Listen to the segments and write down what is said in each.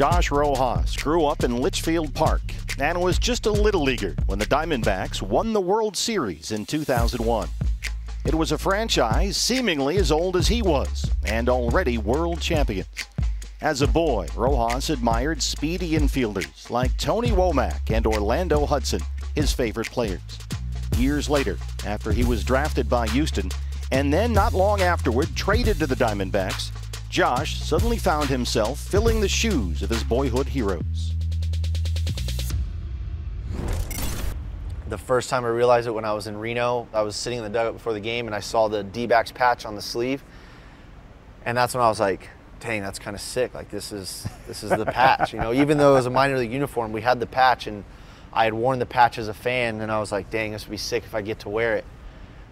Josh Rojas grew up in Litchfield Park and was just a little leaguer when the Diamondbacks won the World Series in 2001. It was a franchise seemingly as old as he was and already world champions. As a boy, Rojas admired speedy infielders like Tony Womack and Orlando Hudson, his favorite players. Years later, after he was drafted by Houston, and then not long afterward traded to the Diamondbacks, Josh suddenly found himself filling the shoes of his boyhood heroes. The first time I realized it when I was in Reno, I was sitting in the dugout before the game and I saw the D-backs patch on the sleeve. And that's when I was like, dang, that's kind of sick. Like this is this is the patch. You know, even though it was a minor league uniform, we had the patch and I had worn the patch as a fan and I was like, dang, this would be sick if I get to wear it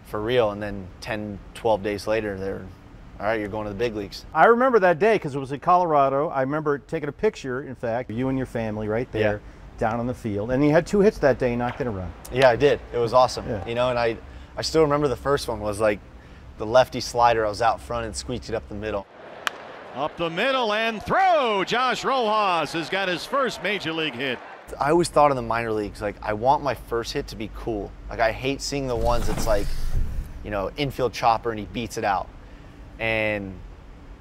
for real. And then 10, 12 days later, they're all right, you're going to the big leagues. I remember that day because it was in Colorado. I remember taking a picture, in fact, you and your family right there yeah. down on the field. And you had two hits that day, knocked in a run. Yeah, I did. It was awesome. Yeah. You know, and I, I still remember the first one was like the lefty slider. I was out front and squeaked it up the middle. Up the middle and throw. Josh Rojas has got his first major league hit. I always thought in the minor leagues, like, I want my first hit to be cool. Like, I hate seeing the ones that's like, you know, infield chopper and he beats it out and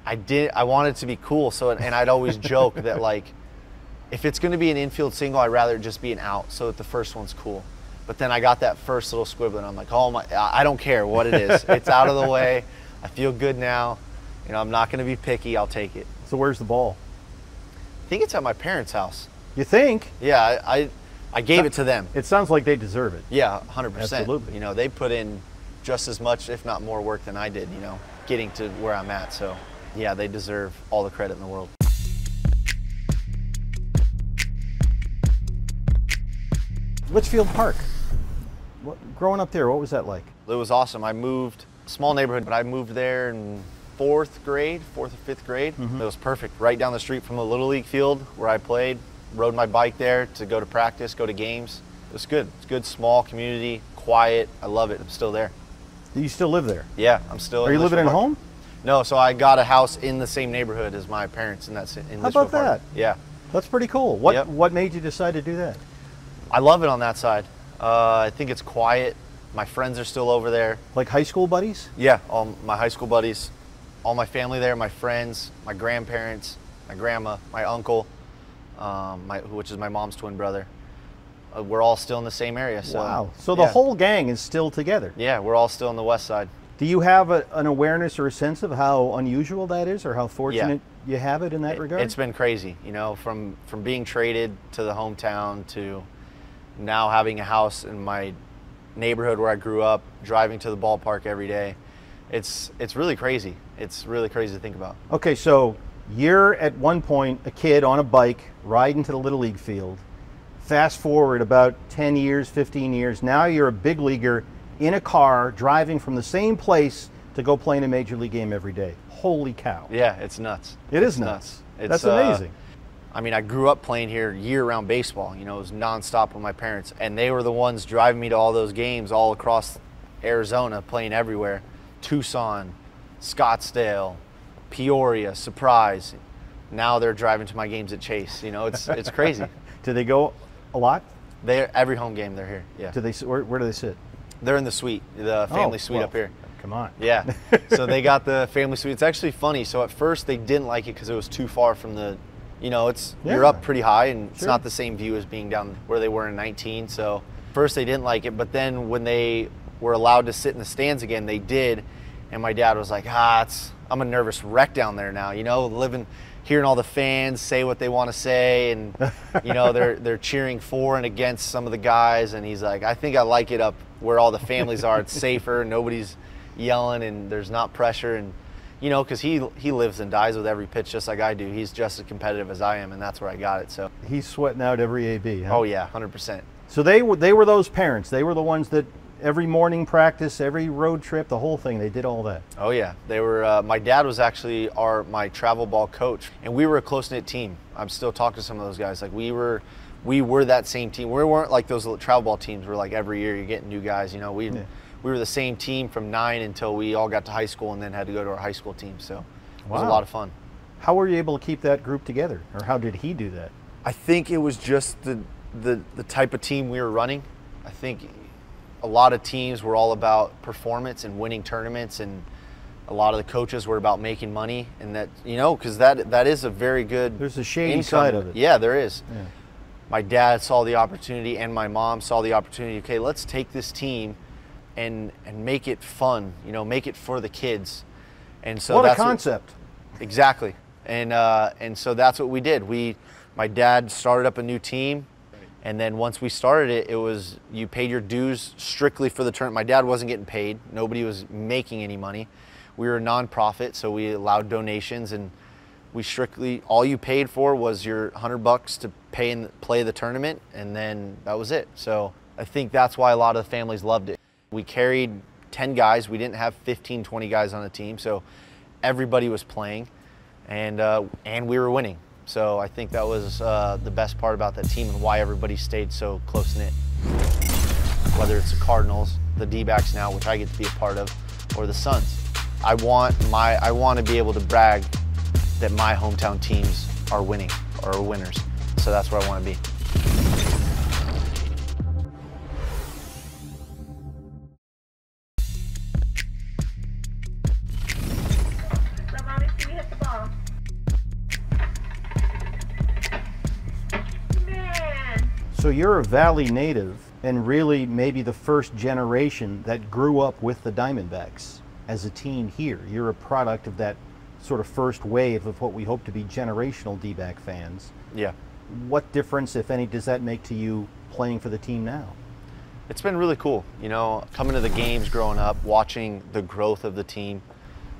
I did I wanted to be cool. So and I'd always joke that like if it's going to be an infield single, I'd rather just be an out so that the first one's cool. But then I got that first little squibble, and I'm like, oh my, I don't care what it is. it's out of the way. I feel good now. You know, I'm not going to be picky. I'll take it. So where's the ball? I think it's at my parents' house. You think? Yeah, I, I, I gave it to them. It sounds like they deserve it. Yeah, 100%. Absolutely. You know, they put in just as much, if not more, work than I did. You know getting to where I'm at. So, yeah, they deserve all the credit in the world. Litchfield Park. What, growing up there, what was that like? It was awesome. I moved, small neighborhood, but I moved there in fourth grade, fourth or fifth grade. Mm-hmm. It was perfect. Right down the street from the Little League field where I played. Rode my bike there to go to practice, go to games. It was good. It's good, small community, quiet. I love it. I'm still there. You still live there? Yeah, I'm still. Are you living at home? No, so I got a house in the same neighborhood as my parents, and that's in. How about that? Yeah, that's pretty cool. What yep. What made you decide to do that? I love it on that side. Uh, I think it's quiet. My friends are still over there. Like high school buddies? Yeah, all my high school buddies, all my family there, my friends, my grandparents, my grandma, my uncle, um, my, which is my mom's twin brother. Uh, we're all still in the same area. So, wow. So the yeah. whole gang is still together. Yeah, we're all still on the west side. Do you have a, an awareness or a sense of how unusual that is, or how fortunate yeah. you have it in that it, regard? It's been crazy, you know, from from being traded to the hometown to now having a house in my neighborhood where I grew up, driving to the ballpark every day. It's it's really crazy. It's really crazy to think about. Okay, so you're at one point a kid on a bike riding to the little league field Fast forward about 10 years, 15 years, now you're a big leaguer in a car driving from the same place to go play in a major league game every day. Holy cow. Yeah, it's nuts. It it's is nuts. nuts. That's uh, amazing. Uh, I mean, I grew up playing here year round baseball. You know, it was nonstop with my parents, and they were the ones driving me to all those games all across Arizona, playing everywhere Tucson, Scottsdale, Peoria, Surprise. Now they're driving to my games at Chase. You know, it's, it's crazy. Do they go a lot? They every home game they're here. Yeah. Do they? Where, where do they sit? They're in the suite, the family oh, suite well, up here. Come on. Yeah. so they got the family suite. It's actually funny. So at first they didn't like it because it was too far from the, you know, it's yeah. you're up pretty high and sure. it's not the same view as being down where they were in 19. So first they didn't like it, but then when they were allowed to sit in the stands again, they did. And my dad was like, ah, it's I'm a nervous wreck down there now. You know, living hearing all the fans say what they want to say, and you know they're they're cheering for and against some of the guys, and he's like, I think I like it up where all the families are. It's safer, nobody's yelling, and there's not pressure, and you know, because he he lives and dies with every pitch just like I do. He's just as competitive as I am, and that's where I got it. So he's sweating out every AB. Huh? Oh yeah, hundred percent. So they were they were those parents. They were the ones that every morning practice, every road trip, the whole thing. They did all that. Oh yeah, they were. Uh, my dad was actually our my travel ball coach, and we were a close knit team. I'm still talking to some of those guys. Like we were, we were that same team. We weren't like those travel ball teams where like every year you're getting new guys. You know, we yeah. we were the same team from nine until we all got to high school, and then had to go to our high school team. So it was a lot of fun. How were you able to keep that group together, or how did he do that? I think it was just the the the type of team we were running. I think a lot of teams were all about performance and winning tournaments and a lot of the coaches were about making money and that you know because that that is a very good there's a shady income. side of it. Yeah there is. Yeah. my dad saw the opportunity and my mom saw the opportunity okay let's take this team and and make it fun you know make it for the kids. And so what that's a concept. What, exactly. And uh, and so that's what we did. We my dad started up a new team and then once we started it, it was you paid your dues strictly for the tournament. My dad wasn't getting paid. Nobody was making any money we were a nonprofit, so we allowed donations, and we strictly all you paid for was your hundred bucks to pay and play the tournament, and then that was it. So I think that's why a lot of the families loved it. We carried 10 guys. We didn't have 15, 20 guys on the team, so everybody was playing, and uh, and we were winning. So I think that was uh, the best part about that team and why everybody stayed so close knit. Whether it's the Cardinals, the D-backs now, which I get to be a part of, or the Suns. I want my I want to be able to brag that my hometown teams are winning or are winners. So that's where I want to be. You're a Valley native and really maybe the first generation that grew up with the Diamondbacks as a team here. You're a product of that sort of first wave of what we hope to be generational D-back fans. Yeah. What difference, if any, does that make to you playing for the team now? It's been really cool. You know, coming to the games growing up, watching the growth of the team,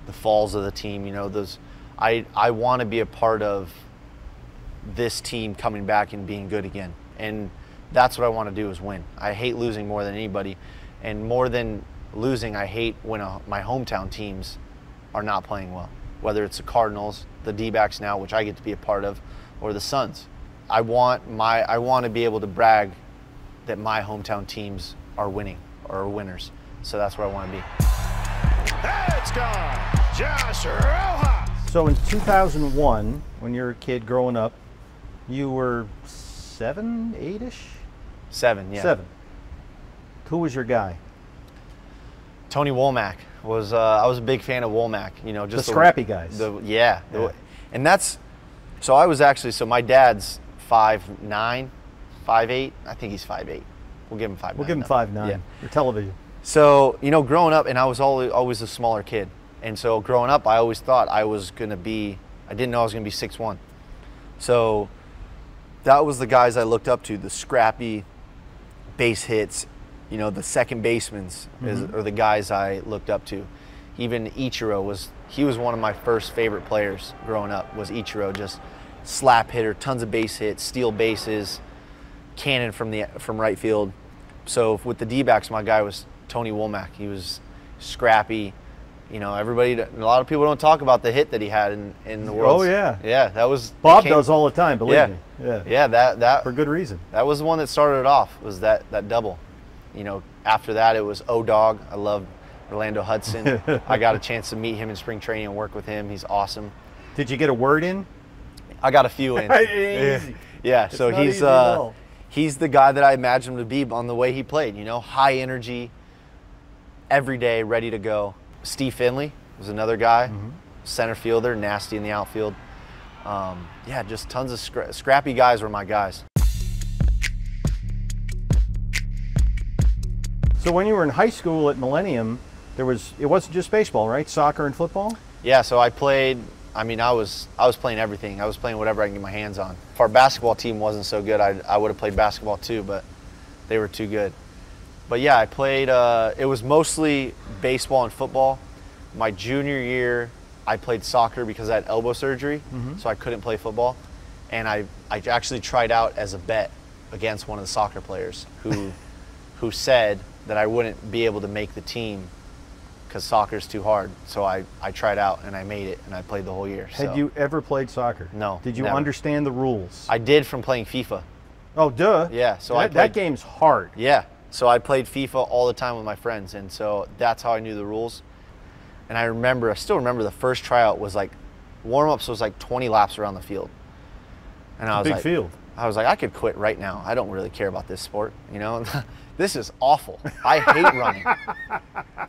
the falls of the team, you know, those I I want to be a part of this team coming back and being good again. And that's what I want to do is win. I hate losing more than anybody. And more than losing, I hate when a, my hometown teams are not playing well. Whether it's the Cardinals, the D-backs now, which I get to be a part of, or the Suns. I want my I want to be able to brag that my hometown teams are winning or are winners. So that's where I want to be. It's gone. Josh Rojas. So in 2001, when you were a kid growing up, you were seven, eight-ish? Seven, yeah. Seven. Who was your guy? Tony Womack was. Uh, I was a big fan of Womack. You know, just the scrappy the, guys. The, yeah, the, yeah, and that's. So I was actually. So my dad's five nine, five eight. I think he's five eight. We'll give him five. We'll give him five nine. Yeah. For television. So you know, growing up, and I was always always a smaller kid, and so growing up, I always thought I was gonna be. I didn't know I was gonna be six one. So that was the guys I looked up to, the scrappy base hits, you know, the second basemans mm-hmm. are the guys I looked up to. Even Ichiro was he was one of my first favorite players growing up. Was Ichiro just slap hitter, tons of base hits, steal bases, cannon from the from right field. So with the D-backs, my guy was Tony Womack. He was scrappy. You know, everybody. A lot of people don't talk about the hit that he had in, in the world. Oh yeah, yeah. That was Bob came, does all the time. Believe yeah, me. Yeah, yeah. That that for good reason. That was the one that started it off. Was that that double? you know, after that it was O Dog. I love Orlando Hudson. I got a chance to meet him in spring training and work with him. He's awesome. Did you get a word in? I got a few in. yeah. yeah. so he's uh, he's the guy that I imagined him to be on the way he played. You know, high energy, every day, ready to go. Steve Finley was another guy, mm-hmm. center fielder, nasty in the outfield. Um, yeah, just tons of scra- scrappy guys were my guys. So when you were in high school at Millennium, there was it wasn't just baseball, right? Soccer and football. Yeah, so I played. I mean, I was I was playing everything. I was playing whatever I can get my hands on. If our basketball team wasn't so good, I I would have played basketball too, but they were too good. But yeah, I played. Uh, it was mostly baseball and football. My junior year, I played soccer because I had elbow surgery, mm-hmm. so I couldn't play football. And I I actually tried out as a bet against one of the soccer players who who said that I wouldn't be able to make the team because soccer's too hard. So I, I tried out and I made it and I played the whole year. Had so. you ever played soccer? No. Did you never. understand the rules? I did from playing FIFA. Oh, duh. Yeah. So that, I played, that game's hard. Yeah. So I played FIFA all the time with my friends, and so that's how I knew the rules. And I remember, I still remember the first tryout was like warm ups was like 20 laps around the field. And I was big like, field. I was like, I could quit right now. I don't really care about this sport. You know, this is awful. I hate running.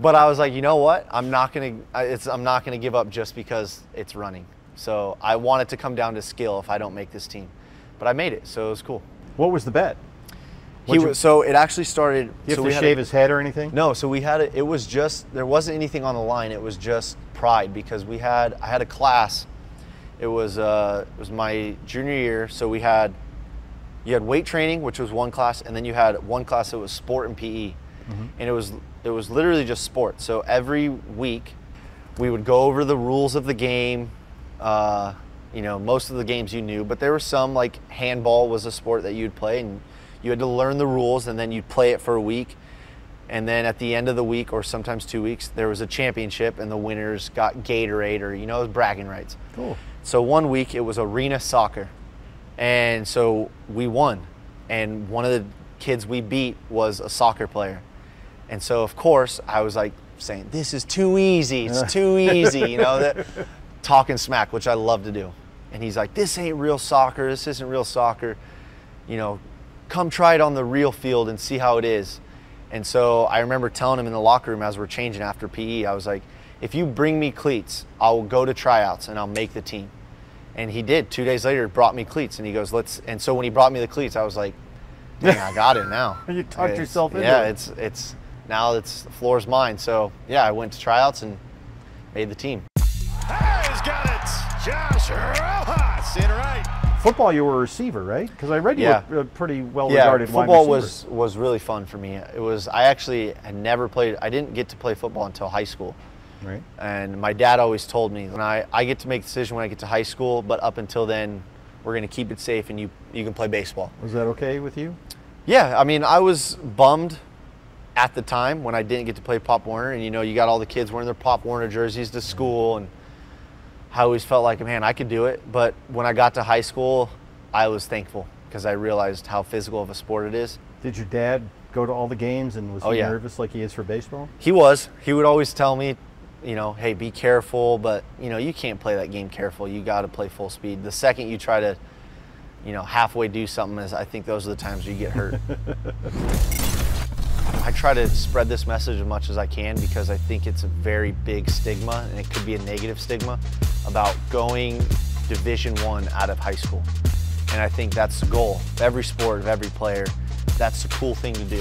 But I was like, you know what? I'm not gonna. It's I'm not gonna give up just because it's running. So I want it to come down to skill if I don't make this team. But I made it, so it was cool. What was the bet? He was, so it actually started. You have so to shave a, his head or anything? No, so we had it. It was just there wasn't anything on the line. It was just pride because we had I had a class. It was uh, it was my junior year, so we had you had weight training, which was one class, and then you had one class that was sport and PE, mm-hmm. and it was it was literally just sport. So every week, we would go over the rules of the game. Uh, you know, most of the games you knew, but there were some like handball was a sport that you'd play, and you had to learn the rules, and then you'd play it for a week. And then at the end of the week, or sometimes two weeks, there was a championship, and the winners got Gatorade or you know, it was bragging rights. Cool. So one week it was arena soccer, and so we won. And one of the kids we beat was a soccer player. And so, of course, I was like saying, This is too easy. It's too easy. You know, that talking smack, which I love to do. And he's like, This ain't real soccer. This isn't real soccer. You know, come try it on the real field and see how it is. And so I remember telling him in the locker room as we're changing after PE, I was like, If you bring me cleats, I'll go to tryouts and I'll make the team. And he did. Two days later, brought me cleats, and he goes, "Let's." And so when he brought me the cleats, I was like, "Dang, I got it now." you talked yourself into yeah, it. it's it's now it's the floor's mine. So yeah, I went to tryouts and made the team. He's got it, Josh Rojas in right. Football, you were a receiver, right? Because I read you yeah. were a pretty well regarded. Yeah, football was was really fun for me. It was. I actually had never played. I didn't get to play football until high school. Right. And my dad always told me, and I, I get to make the decision when I get to high school, but up until then, we're going to keep it safe and you, you can play baseball. Was that okay with you? Yeah, I mean, I was bummed at the time when I didn't get to play Pop Warner, and you know, you got all the kids wearing their Pop Warner jerseys to school, and I always felt like, man, I could do it. But when I got to high school, I was thankful because I realized how physical of a sport it is. Did your dad go to all the games and was oh, he yeah. nervous like he is for baseball? He was. He would always tell me, you know, hey, be careful, but you know, you can't play that game careful. You got to play full speed. The second you try to, you know, halfway do something, is I think those are the times you get hurt. I try to spread this message as much as I can because I think it's a very big stigma, and it could be a negative stigma about going Division One out of high school. And I think that's the goal of every sport, of every player. That's the cool thing to do.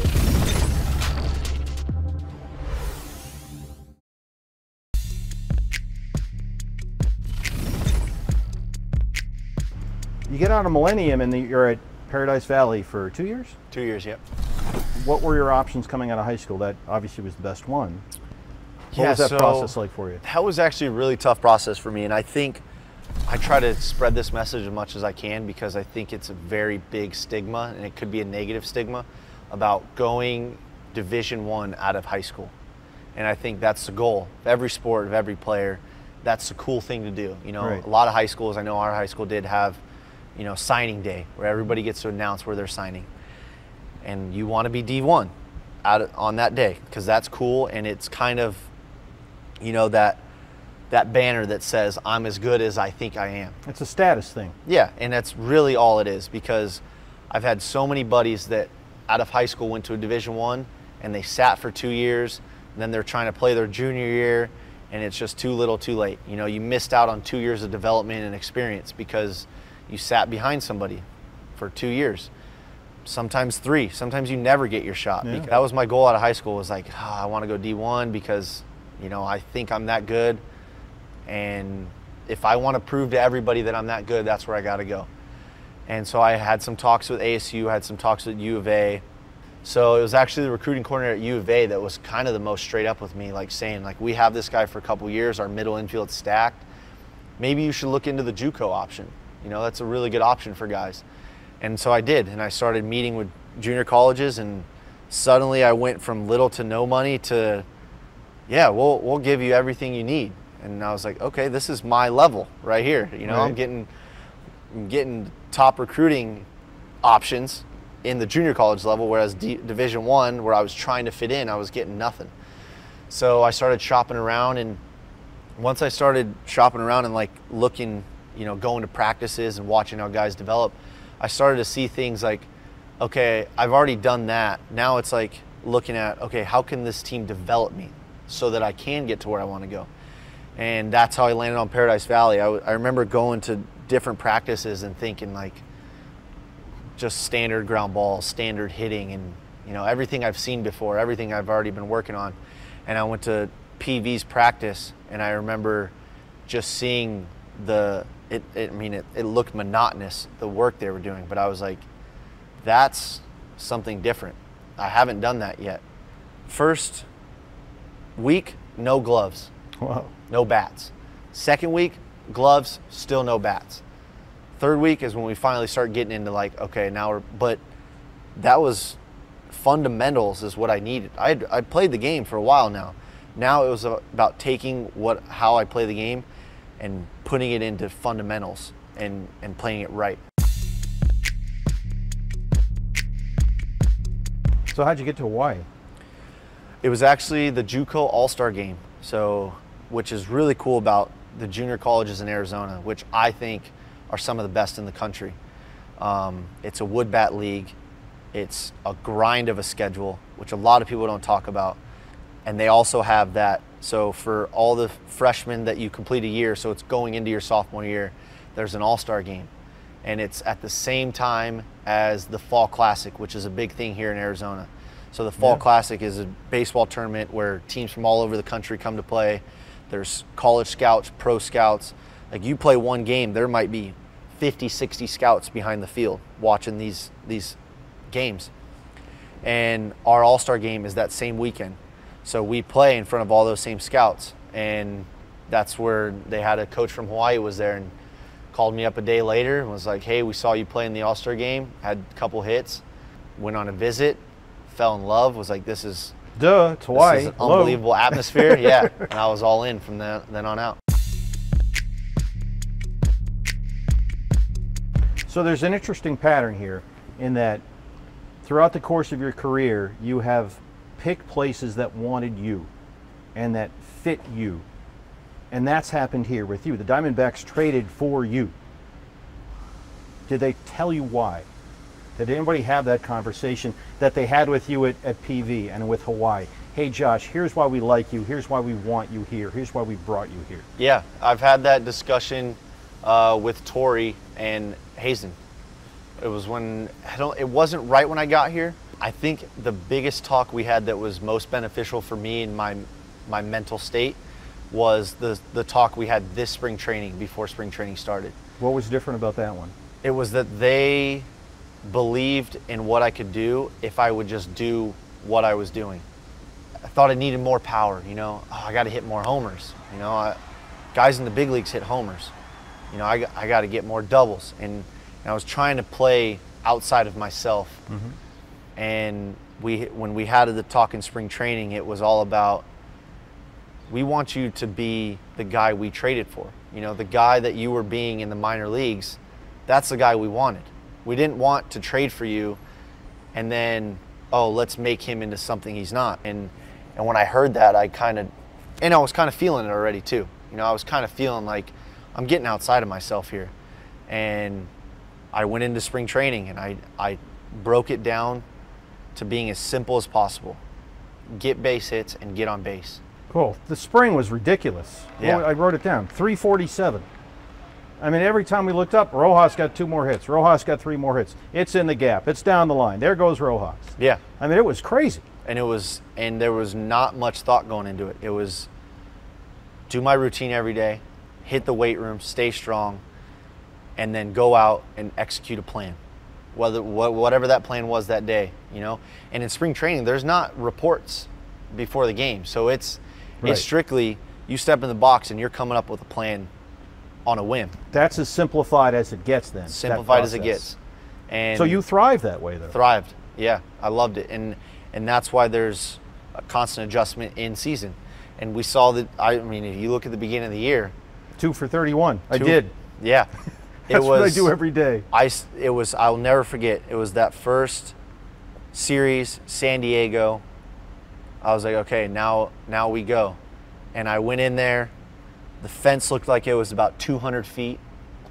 You get out of Millennium and you're at Paradise Valley for two years? Two years, yep. What were your options coming out of high school? That obviously was the best one. What yeah, was that so process like for you? That was actually a really tough process for me, and I think I try to spread this message as much as I can because I think it's a very big stigma, and it could be a negative stigma about going Division One out of high school. And I think that's the goal of every sport, of every player. That's the cool thing to do. You know, right. a lot of high schools, I know our high school did have you know, signing day where everybody gets to announce where they're signing. And you want to be D1 out on that day because that's cool and it's kind of, you know, that that banner that says I'm as good as I think I am. It's a status thing. Yeah, and that's really all it is because I've had so many buddies that out of high school went to a Division One and they sat for two years, and then they're trying to play their junior year, and it's just too little, too late. You know, you missed out on two years of development and experience because you sat behind somebody for two years sometimes three. Sometimes you never get your shot. Yeah. that was my goal out of high school was like oh, i want to go d1 because you know i think i'm that good. And if i want to prove to everybody that i'm that good that's where i got to go. And so i had some talks with asu had some talks with u of a. So it was actually the recruiting coordinator at u of a that was kind of the most straight up with me like saying like we have this guy for a couple years our middle infield stacked. Maybe you should look into the juco option. You know, that's a really good option for guys. And so I did, and I started meeting with junior colleges, and suddenly I went from little to no money to, yeah, we'll we'll give you everything you need. And I was like, okay, this is my level right here. You know, right. I'm getting I'm getting top recruiting options in the junior college level, whereas D- Division One, where I was trying to fit in, I was getting nothing. So I started shopping around and once I started shopping around and like looking, you know, going to practices and watching how guys develop, I started to see things like, okay, I've already done that. Now it's like looking at, okay, how can this team develop me so that I can get to where I want to go? And that's how I landed on Paradise Valley. I, I remember going to different practices and thinking like, just standard ground balls, standard hitting, and you know everything I've seen before, everything I've already been working on. And I went to PV's practice, and I remember just seeing the. It, it I mean, it, it looked monotonous the work they were doing, but I was like, that's something different. I haven't done that yet. First week, no gloves, Wow. no bats. Second week, gloves, still no bats. Third week is when we finally start getting into like, okay, now we're, but that was fundamentals is what I needed. I I played the game for a while now. Now it was about taking what how I play the game and putting it into fundamentals and and playing it right. So how'd you get to Hawaii? It was actually the JUCO All-Star game. So, which is really cool about the junior colleges in Arizona, which I think are some of the best in the country. Um, it's a wood bat league. It's a grind of a schedule, which a lot of people don't talk about. And they also have that. So for all the freshmen that you complete a year, so it's going into your sophomore year, there's an all-star game. And it's at the same time as the Fall Classic, which is a big thing here in Arizona. So the Fall Yeah. Classic is a baseball tournament where teams from all over the country come to play. There's college scouts, pro scouts. Like you play one game, there might be 50, 60 scouts behind the field watching these these games. And our All-Star game is that same weekend. So we play in front of all those same scouts and that's where they had a coach from Hawaii was there and called me up a day later and was like, "Hey, we saw you play in the All-Star game. Had a couple hits. Went on a visit. Fell in love. Was like, this is Duh, it's Hawaii. this is unbelievable atmosphere. yeah, and I was all in from then, then on out. So there's an interesting pattern here in that throughout the course of your career, you have picked places that wanted you and that fit you. And that's happened here with you. The Diamondbacks traded for you. Did they tell you why? Did anybody have that conversation that they had with you at, at PV and with Hawaii? Hey, Josh, here's why we like you. Here's why we want you here. Here's why we brought you here. Yeah, I've had that discussion uh, with Torey and Hazen. It was when I don't. It wasn't right when I got here. I think the biggest talk we had that was most beneficial for me and my my mental state was the the talk we had this spring training before spring training started. What was different about that one? It was that they believed in what I could do if I would just do what I was doing. I thought I needed more power, you know. Oh, I got to hit more homers, you know. I, guys in the big leagues hit homers. You know, I, I got to get more doubles. And, and I was trying to play outside of myself. Mm-hmm. And we, when we had the talk in spring training, it was all about we want you to be the guy we traded for. You know, the guy that you were being in the minor leagues, that's the guy we wanted. We didn't want to trade for you and then, oh, let's make him into something he's not. And and when I heard that, I kind of, and I was kind of feeling it already too. You know, I was kind of feeling like I'm getting outside of myself here. And I went into spring training and I, I broke it down to being as simple as possible. Get base hits and get on base. Cool. The spring was ridiculous. Yeah. I wrote it down. 347. I mean, every time we looked up, Rojas got two more hits. Rojas got three more hits. It's in the gap. It's down the line. There goes Rojas. Yeah. I mean, it was crazy. and it was and there was not much thought going into it it was do my routine every day hit the weight room stay strong and then go out and execute a plan whether whatever that plan was that day you know and in spring training there's not reports before the game so it's Right. it's strictly you step in the box and you're coming up with a plan on a whim That's as simplified as it gets then. simplified as it gets and So you thrive that way, though. thrived. Yeah, I loved it, and and that's why there's a constant adjustment in season. And we saw that. I mean, if you look at the beginning of the year, Two for 31. I did. Yeah, That's it was. what I do every day. I it was. I'll never forget. It was that first series, San Diego. I was like, okay, now now we go, and I went in there, The fence looked like it was about 200 feet.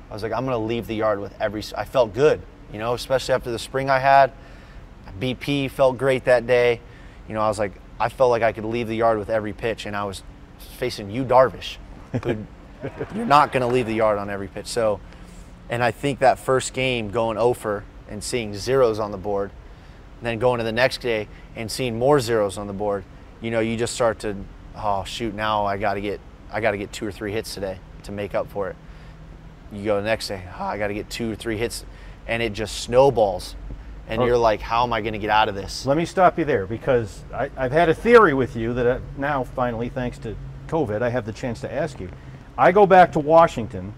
I was like, I'm gonna leave the yard with every. I felt good, you know, especially after the spring I had. BP felt great that day. You know, I was like, I felt like I could leave the yard with every pitch, and I was facing Yu Darvish, who you're not gonna leave the yard on every pitch. So, and I think that first game going over and seeing zeros on the board, then going to the next day and seeing more zeros on the board, you know, you just start to, oh shoot, now I got to get, I got to get two or three hits today to make up for it. You go the next day, oh, I got to get two or three hits, and it just snowballs, and you're oh. like, how am I going to get out of this? Let me stop you there because I, have had a theory with you that I, now, finally, thanks to COVID, I have the chance to ask you. I go back to Washington,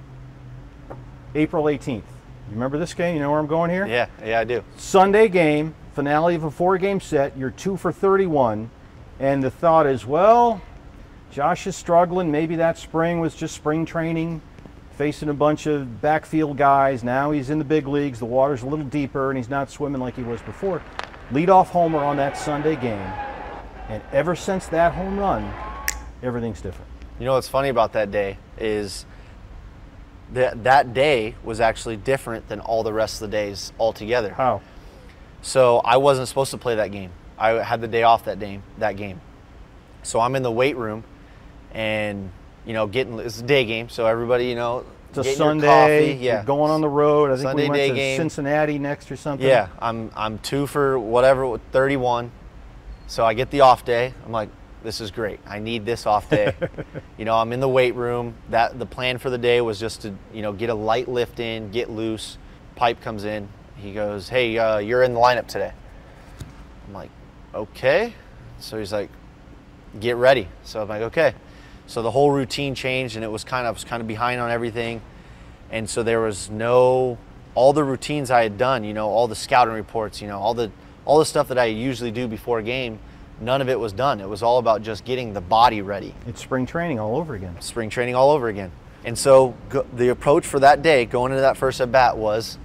April 18th. You remember this game? You know where I'm going here? Yeah, yeah, I do. Sunday game, finale of a four-game set. You're two for 31, and the thought is, well, Josh is struggling. Maybe that spring was just spring training facing a bunch of backfield guys. Now he's in the big leagues. The water's a little deeper, and he's not swimming like he was before. Leadoff homer on that Sunday game, and ever since that home run, everything's different. You know what's funny about that day is that that day was actually different than all the rest of the days altogether. How? So I wasn't supposed to play that game. I had the day off that day. That game. So I'm in the weight room, and you know, getting it's a day game, so everybody, you know, it's a Sunday. Coffee, yeah, going on the road. I think Sunday we went to game. Cincinnati next or something. Yeah, I'm I'm two for whatever, 31. So I get the off day. I'm like, this is great. I need this off day. you know, I'm in the weight room. That the plan for the day was just to you know get a light lift in, get loose. Pipe comes in. He goes, hey, uh, you're in the lineup today. I'm like, okay. So he's like, get ready. So I'm like, okay. So the whole routine changed, and it was kind of I was kind of behind on everything, and so there was no all the routines I had done, you know, all the scouting reports, you know, all the all the stuff that I usually do before a game, none of it was done. It was all about just getting the body ready. It's spring training all over again. Spring training all over again. And so go, the approach for that day, going into that first at bat, was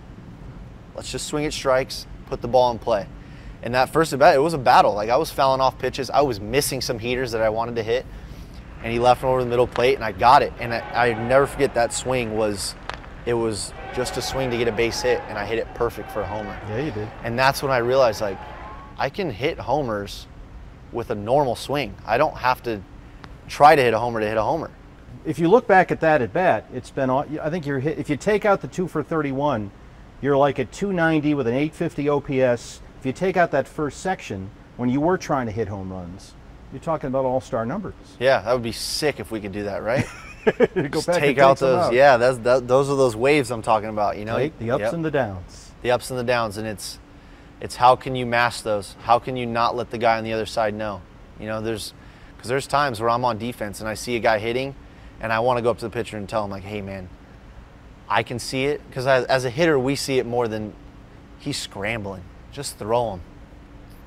let's just swing at strikes, put the ball in play. And that first at bat, it was a battle. Like I was fouling off pitches, I was missing some heaters that I wanted to hit and he left over the middle plate, and I got it. And I, I never forget that swing was, it was just a swing to get a base hit, and I hit it perfect for a homer. Yeah, you did. And that's when I realized like, I can hit homers with a normal swing. I don't have to try to hit a homer to hit a homer. If you look back at that at bat, it's been. I think you're hit. If you take out the two for 31, you're like at 290 with an 850 OPS. If you take out that first section, when you were trying to hit home runs, you're talking about all-star numbers. Yeah, that would be sick if we could do that, right? Go back take out those. Out. Yeah, that's that, those are those waves I'm talking about. You know, take the ups yep. and the downs. The ups and the downs, and it's it's how can you mask those? How can you not let the guy on the other side know? You know, there's because there's times where I'm on defense and I see a guy hitting, and I want to go up to the pitcher and tell him like, hey man, I can see it because as, a hitter we see it more than he's scrambling. Just throw him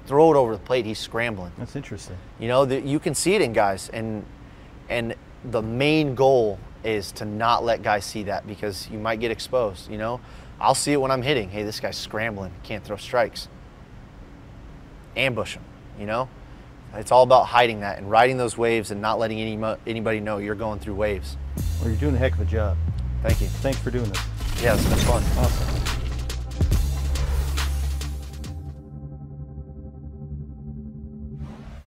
throw it over the plate, he's scrambling. That's interesting. You know, the, you can see it in guys, and and the main goal is to not let guys see that because you might get exposed. You know, I'll see it when I'm hitting. Hey, this guy's scrambling, can't throw strikes. Ambush him. You know, it's all about hiding that and riding those waves and not letting any, anybody know you're going through waves. Well, you're doing a heck of a job. Thank you. Thanks for doing this. Yeah, it's been fun. Awesome.